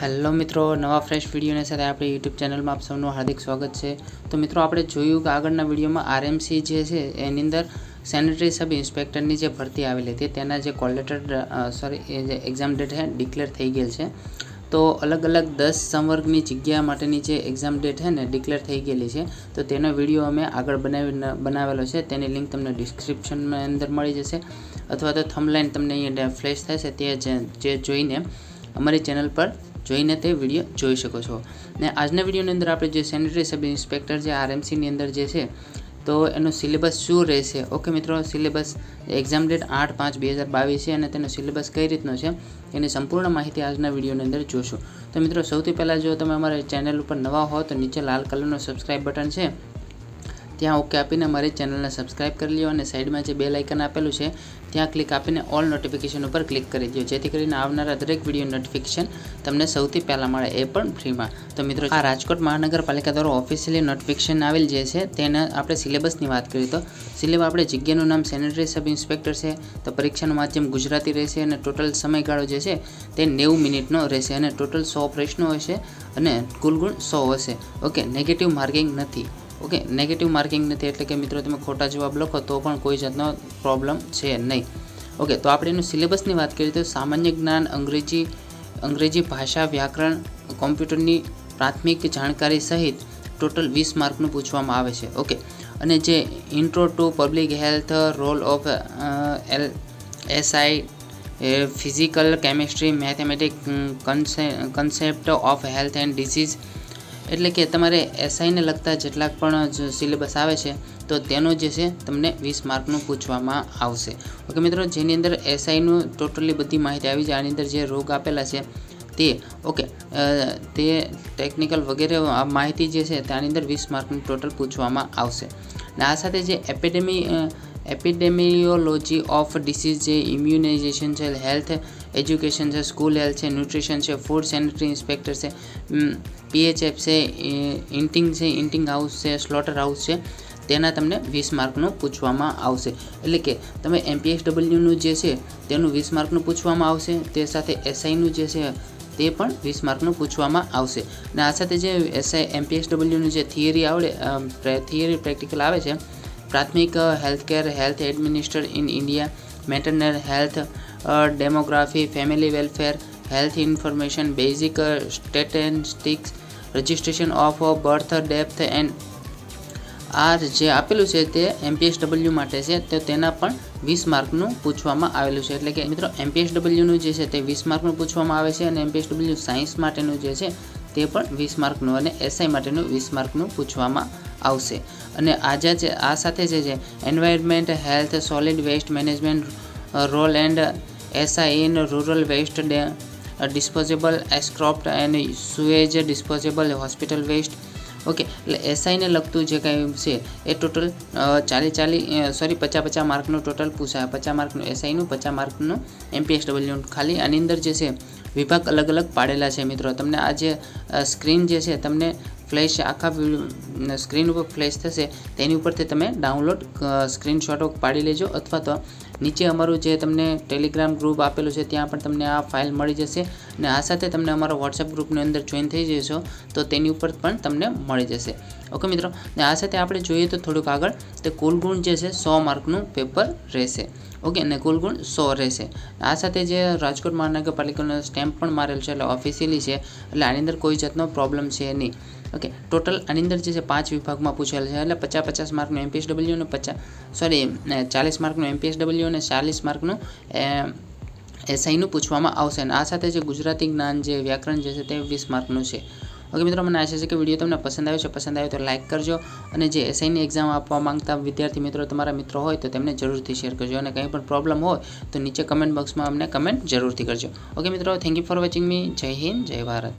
Hello મિત્રો, નવા fresh વિડીયોની સાથે આપણી યુટ્યુબ ચેનલમાં આપ સૌનું હાર્દિક સ્વાગત છે. તો મિત્રો, આપણે જોયું કે આગળના વિડીયોમાં આરએમસી જે છે, એની અંદર સેનેટરી સબ ઇન્સ્પેક્ટરની જે ભરતી આવેલી હતી, તેના જે કોલ લેટર સોરી એ જે એક્ઝામ ડેટ છે ડિક્લેર થઈ ગયેલ છે. તો અલગ અલગ દસ સંવર્ગની જગ્યા માટેની જે એક્ઝામ ડેટ છે ને ડિક્લેર થઈ ગયેલી છે. તો તેનો વીડિયો અમે આગળ બનાવી, બનાવેલો છે. તેની લિંક તમને ડિસ્ક્રિપ્શનમાં અંદર મળી જશે. અથવા તો થમલાઇન તમને અહીંયા ફ્લેશ થશે તે જે જોઈને અમારી ચેનલ પર જોઈને તે વીડિયો જોઈ શકો છો. ને આજના વિડીયોની અંદર આપણે જે સેનિટરી સબ ઇન્સ્પેક્ટર જે આરએમસીની અંદર જે છે, તો એનો સિલેબસ શું રહેશે? ઓકે મિત્રો, સિલેબસ એક્ઝામ ડેટ આઠ પાંચ બે હજાર બાવીસ છે અને તેનો સિલેબસ કઈ રીતનો છે, એની સંપૂર્ણ માહિતી આજના વિડીયોની અંદર જોશું. તો મિત્રો, સૌથી પહેલાં જો તમે અમારી ચેનલ ઉપર નવા હો તો નીચે લાલ કલરનો સબસ્ક્રાઇબ બટન છે ત્યાં ઓકે આપીને મારી ચેનલને સબસ્ક્રાઇબ કરી લ્યો અને સાઈડમાં જે બેલ આઇકન આપેલું છે, ત્યાં ક્લિક આપીને ઓલ નોટિફિકેશન ઉપર ક્લિક કરી દો જેથી કરીને આવનારા દરેક વીડિયો નોટિફિકેશન તમને સૌથી પહેલાં મળે એ પણ ફ્રીમાં તો મિત્રો, આ રાજકોટ મહાનગરપાલિકા દ્વારા ઓફિશિયલી નોટિફિકેશન આવેલ જે છે, તેના આપણે સિલેબસની વાત કરીએ તો સિલેબસ આપણે જગ્યાનું નામ સેનેટરી સબ ઇન્સ્પેક્ટર છે, તો પરીક્ષાનું માધ્યમ ગુજરાતી રહેશે અને ટોટલ સમયગાળો જે છે, તે નેવું મિનિટનો રહેશે અને ટોટલ સો પ્રશ્નો હશે અને કુલ ગુણ સો હશે. ઓકે નેગેટિવ માર્કિંગ નથી. ઓકે નેગેટિવ માર્કિંગ નથી, એટલે કે મિત્રો તમે ખોટા જવાબ લખો તો પણ કોઈ જાતનો પ્રોબ્લેમ છે નહીં. ઓકે તો આપણે એનું સિલેબસની વાત કરીએ તો સામાન્ય જ્ઞાન, અંગ્રેજી અંગ્રેજી ભાષા વ્યાકરણ, કોમ્પ્યુટરની પ્રાથમિક જાણકારી સહિત ટોટલ વીસ માર્કનું પૂછવામાં આવે છે. ઓકે અને જે intro to public health role of L, SI physical chemistry mathematic concept of health and disease એટલે કે તમારે એસઆઈને લગતા જેટલા પણ સિલેબસ આવે છે, તો તેનો જે છે તમને વીસ માર્કનું પૂછવામાં આવશે. ઓકે મિત્રો, જેની અંદર એસઆઈનું ટોટલી બધી માહિતી આવી છે, આની અંદર જે રોગ આપેલા છે, તે, ઓકે તે ટેકનિકલ વગેરે આ માહિતી જે છે, તેની અંદર વીસ માર્કનું ટોટલ પૂછવામાં આવશે. અને આ સાથે જે એપિડેમી એપિડેમિયોલોજી ઓફ ડિસીઝ જે ઇમ્યુનાઇઝેશન છે હેલ્થ એજ્યુકેશન છે, સ્કૂલ હેલ્થ છે, ન્યુટ્રિશન છે, ફૂડ સેનિટરી ઇન્સ્પેક્ટર છે પીએચએફ છે ઇન્ટિંગ છે, ઇન્ટિંગ હાઉસ છે, સ્લોટર હાઉસ છે, તેના તમને વીસ માર્કનું પૂછવામાં આવશે. એટલે કે તમે એમપીએસ ડબલ્યુનું જે છે, તેનું વીસ માર્કનું પૂછવામાં આવશે, તે સાથે એસઆઈનું જે છે, તે પણ વીસ માર્કનું પૂછવામાં આવશે. અને આ સાથે જે એસઆઈ, એમપીએસડબલ્યુનું જે થિયરી આવડે થિયરી પ્રેક્ટિકલ આવે છે, પ્રાથમિક healthcare, health administer in India maternal health demography family welfare health information basic statistics registration of birth depth and આ જે આપેલું છે તે એમપીએસ ડબલ્યુ માટે છે, તો તેના પણ વીસ માર્કનું પૂછવામાં આવેલું છે. એટલે કે મિત્રો એમપીએસ ડબલ્યુનું જે છે તે વીસ માર્કનું પૂછવામાં આવે છે અને એમપીએસડબલ્યુ સાયન્સ માટેનું જે છે તે પણ વીસ માર્કનું અને એસઆઈ માટેનું વીસ માર્કનું પૂછવામાં આવશે. અને આજે જે, આ સાથે જે છે environment health solid waste management role and SI in rural waste disposable એસ્ક્રોપ્ટ and sewage disposable hospital waste okay એટલે એસઆઈને લગતું જે કંઈ છે, એ ટોટલ ચાલી ચાલી સોરી પચાસ પચાસ માર્કનું ટોટલ પૂછાય. પચાસ માર્કનું એસઆઈનું પચાસ માર્કનું એમપીએસડબલ્યુનું ખાલી આની અંદર જે છે, વિભાગ અલગ અલગ પાડેલા છે મિત્રો. તમને આ જે સ્ક્રીન જે છે, તમને ફ્લેશ આખા સ્ક્રીન ઉપર ફ્લેશ થશે, તેની ઉપરથી તમે ડાઉનલોડ સ્ક્રીનશોટો પાડી લેજો અથવા તો નીચે અમારું જે તમને ટેલિગ્રામ ગ્રુપ આપેલું છે, ત્યાં પણ તમને આ ફાઇલ મળી જશે અને આ સાથે તમને અમારો વોટ્સએપ ગ્રુપની અંદર જોઈન થઈ જશો, તો તેની ઉપર પણ તમને મળી જશે. ઓકે મિત્રો, ને આ સાથે આપણે જોઈએ તો થોડુંક આગળ, તો કુલ ગુણ જે છે, સો માર્કનું પેપર રહેશે. ઓકે અને કુલ ગુણ સો રહેશે. આ સાથે જે રાજકોટ મહાનગરપાલિકાનો સ્ટેમ્પ પણ મારેલ છે, એટલે ઓફિશિયલી છે, એટલે આની અંદર કોઈ જાતનો પ્રોબ્લેમ છે નહીં. ઓકે ટોટલ આની અંદર જે છે, પાંચ વિભાગમાં પૂછેલ છે. એટલે પચાસ પચાસ માર્કનું એમપીએસડબલ્યુ અને પચાસ સોરી ચાલીસ માર્કનું એમપીએસડબલ્યુ અને ચાલીસ માર્કનું એસઆઈનું પૂછવામાં આવશે. અને આ સાથે જે ગુજરાતી જ્ઞાન જે વ્યાકરણ જે છે, તે વીસ માર્કનું છે. ઓકે મિત્રો, મને આશા છે કે વીડિયો તમને પસંદ આવ્યો છે. પસંદ આવ્યો તો લાઇક કરજો અને જે એસઆઈની એક્ઝામ આપવા માંગતા વિદ્યાર્થી મિત્રો, તમારા મિત્રો હોય તો તેમને જરૂરથી શેર કરજો. અને કંઈ પણ પ્રોબ્લેમ હોય તો નીચે કમેન્ટ બોક્સમાં અમને કમેન્ટ જરૂરથી કરજો. ઓકે મિત્રો thank you for watching me Jai Hind, Jai Bharat.